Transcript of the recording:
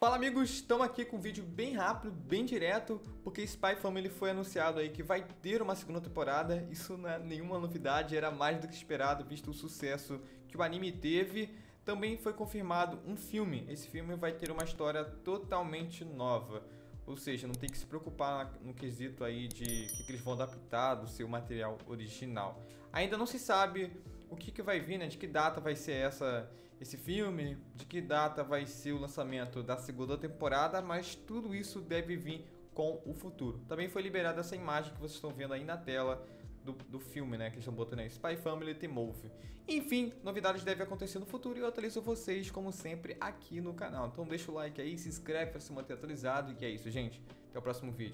Fala amigos, estamos aqui com um vídeo bem rápido, bem direto, porque Spy Family foi anunciado aí que vai ter uma segunda temporada. Isso não é nenhuma novidade, era mais do que esperado, visto o sucesso que o anime teve. Também foi confirmado um filme. Esse filme vai ter uma história totalmente nova. Ou seja, não tem que se preocupar no quesito aí de que, que eles vão adaptar do seu material original. Ainda não se sabe o que, que vai vir, né? De que data vai ser essa, esse filme, de que data vai ser o lançamento da segunda temporada, mas tudo isso deve vir com o futuro. Também foi liberada essa imagem que vocês estão vendo aí na tela do, do filme, né? Que estão botando aí, Spy Family The Move. Enfim, novidades devem acontecer no futuro e eu atualizo vocês, como sempre, aqui no canal. Então deixa o like aí, se inscreve para se manter atualizado e é isso, gente. Até o próximo vídeo.